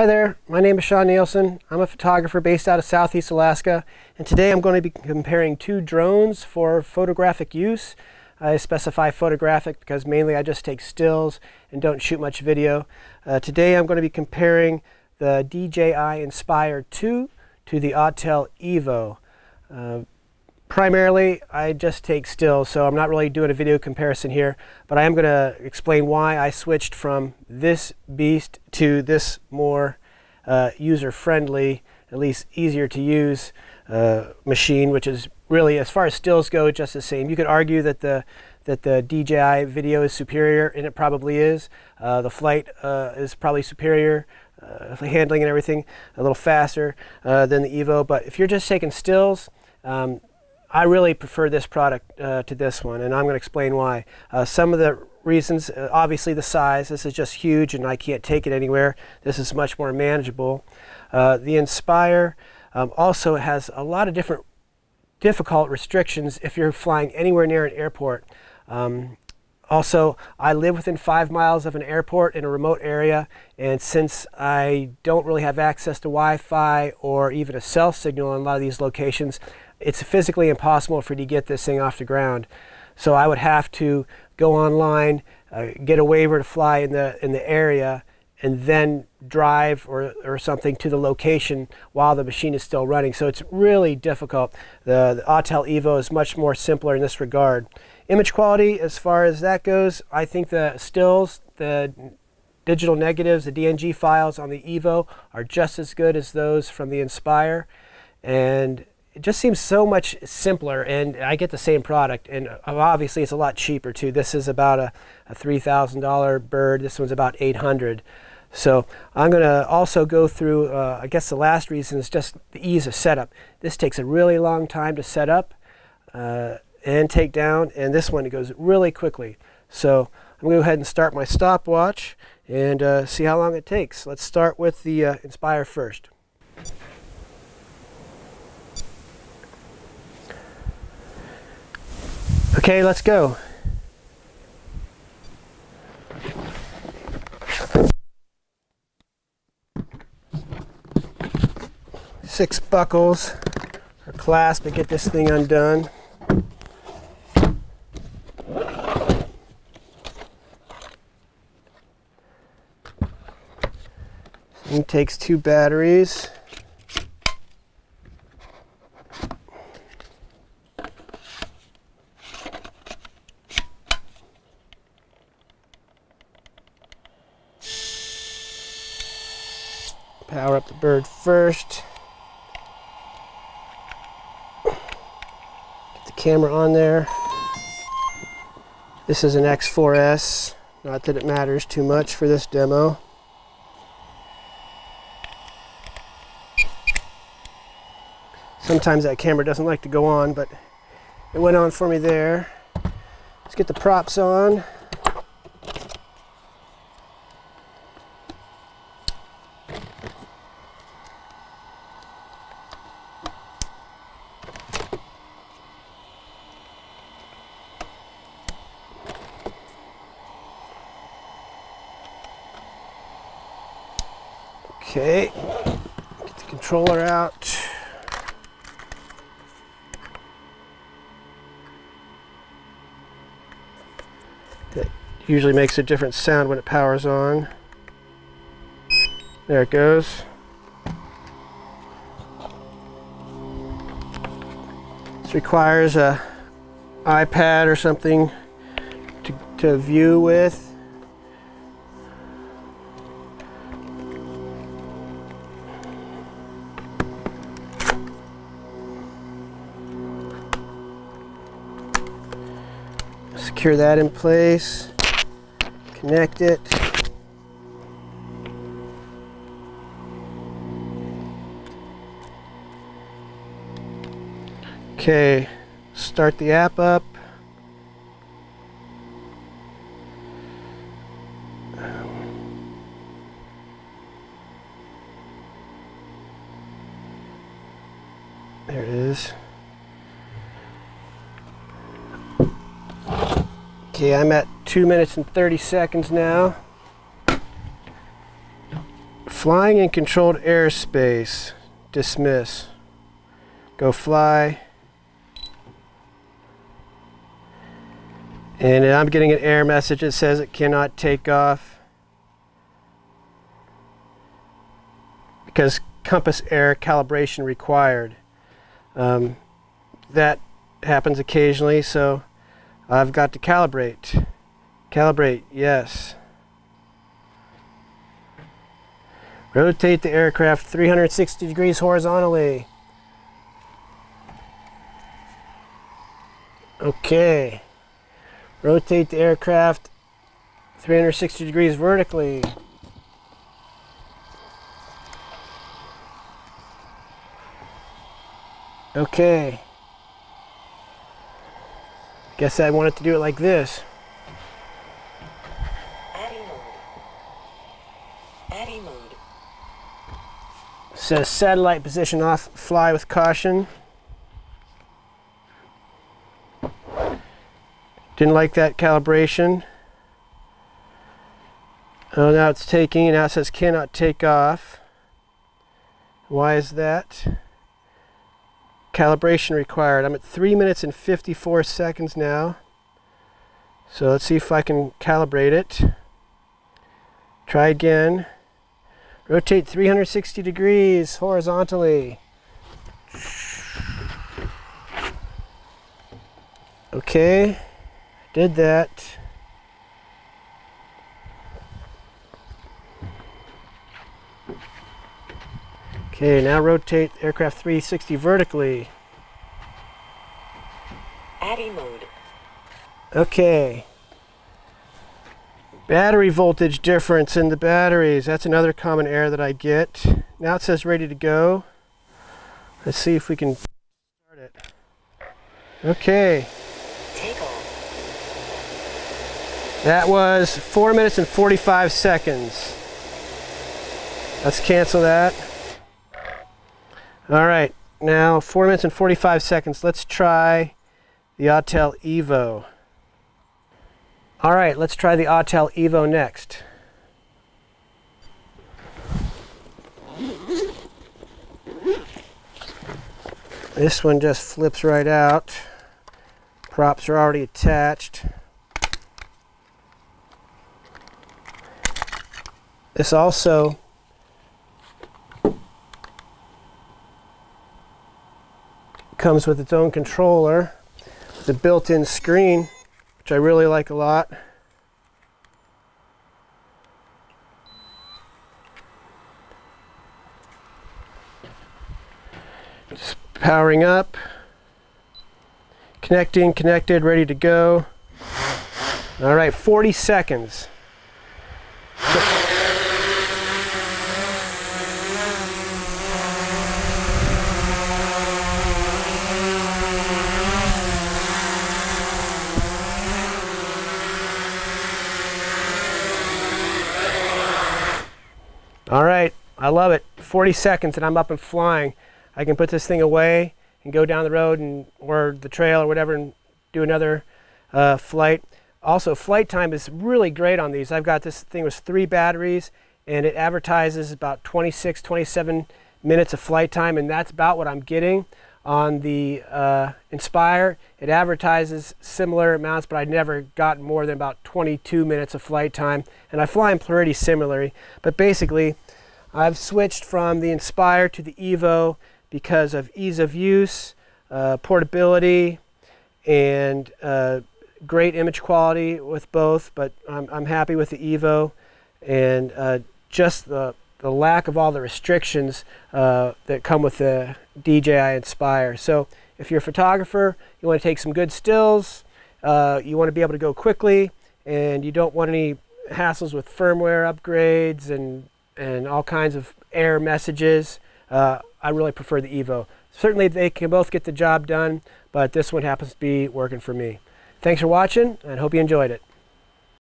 Hi there, my name is Sean Neilson. I'm a photographer based out of Southeast Alaska, and today I'm going to be comparing two drones for photographic use. I specify photographic because mainly I just take stills and don't shoot much video. Uh, today I'm going to be comparing the DJI Inspire 2 to the Autel Evo. Uh, primarily I just take stills so I'm not really doing a video comparison here but I am going to explain why I switched from this beast to this more uh, user friendly at least easier to use uh, machine which is really as far as stills go just the same. You could argue that the that the DJI video is superior and it probably is. Uh, the flight uh, is probably superior uh, handling and everything a little faster uh, than the Evo but if you're just taking stills um, I really prefer this product uh, to this one, and I'm going to explain why. Uh, some of the reasons, uh, obviously the size, this is just huge and I can't take it anywhere. This is much more manageable. Uh, the Inspire um, also has a lot of different difficult restrictions if you're flying anywhere near an airport. Um, also, I live within five miles of an airport in a remote area, and since I don't really have access to Wi-Fi or even a cell signal in a lot of these locations, it's physically impossible for you to get this thing off the ground. So I would have to go online, uh, get a waiver to fly in the in the area, and then drive or, or something to the location while the machine is still running. So it's really difficult. The, the Autel Evo is much more simpler in this regard. Image quality, as far as that goes, I think the stills, the digital negatives, the DNG files on the Evo are just as good as those from the Inspire. And it just seems so much simpler and I get the same product and obviously it's a lot cheaper too. This is about a, a $3,000 bird. This one's about 800. So I'm going to also go through, uh, I guess the last reason is just the ease of setup. This takes a really long time to set up uh, and take down and this one goes really quickly. So I'm going to go ahead and start my stopwatch and uh, see how long it takes. Let's start with the uh, Inspire first. Okay, let's go. Six buckles or clasp to get this thing undone. It takes two batteries. Power up the bird first. Get the camera on there. This is an X4S. Not that it matters too much for this demo. Sometimes that camera doesn't like to go on, but it went on for me there. Let's get the props on. Okay, get the controller out. That usually makes a different sound when it powers on. There it goes. This requires a iPad or something to, to view with. Secure that in place, connect it. Okay, start the app up. There it is. Okay, I'm at 2 minutes and 30 seconds now. Flying in controlled airspace. Dismiss. Go fly. And I'm getting an error message that says it cannot take off. Because compass error calibration required. Um, that happens occasionally, so I've got to calibrate. Calibrate, yes. Rotate the aircraft 360 degrees horizontally. Okay. Rotate the aircraft 360 degrees vertically. Okay. Guess I wanted to do it like this. ATTI mode. Mode. Says satellite position off, fly with caution. Didn't like that calibration. Oh, now it's taking, now it says cannot take off. Why is that? Calibration required. I'm at 3 minutes and 54 seconds now. So let's see if I can calibrate it. Try again. Rotate 360 degrees horizontally. Okay, did that. Okay, now rotate aircraft 360 vertically. ATTI mode. Okay. Battery voltage difference in the batteries. That's another common error that I get. Now it says ready to go. Let's see if we can start it. Okay. Take off. That was 4 minutes and 45 seconds. Let's cancel that. All right, now 4 minutes and 45 seconds. Let's try the Autel Evo. All right, let's try the Autel Evo next. This one just flips right out. Props are already attached. This also comes with its own controller, the built-in screen, which I really like a lot. Just powering up, connecting, connected, ready to go. All right, 40 seconds. All right, I love it. 40 seconds and I'm up and flying. I can put this thing away and go down the road and or the trail or whatever and do another uh, flight. Also, flight time is really great on these. I've got this thing with three batteries and it advertises about 26, 27 minutes of flight time and that's about what I'm getting on the uh, Inspire. It advertises similar amounts, but I've never gotten more than about 22 minutes of flight time. And I fly them pretty similarly. But basically, I've switched from the Inspire to the Evo because of ease of use, uh, portability, and uh, great image quality with both. But I'm, I'm happy with the Evo and uh, just the the lack of all the restrictions uh, that come with the DJI Inspire. So if you're a photographer, you want to take some good stills, uh, you want to be able to go quickly, and you don't want any hassles with firmware upgrades and, and all kinds of error messages, uh, I really prefer the Evo. Certainly they can both get the job done, but this one happens to be working for me. Thanks for watching and hope you enjoyed it.